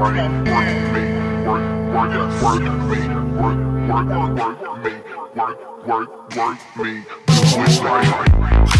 work me, work, work, work me, work, work, work me, work, work, work me, do it right.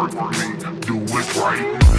work for me, do it right.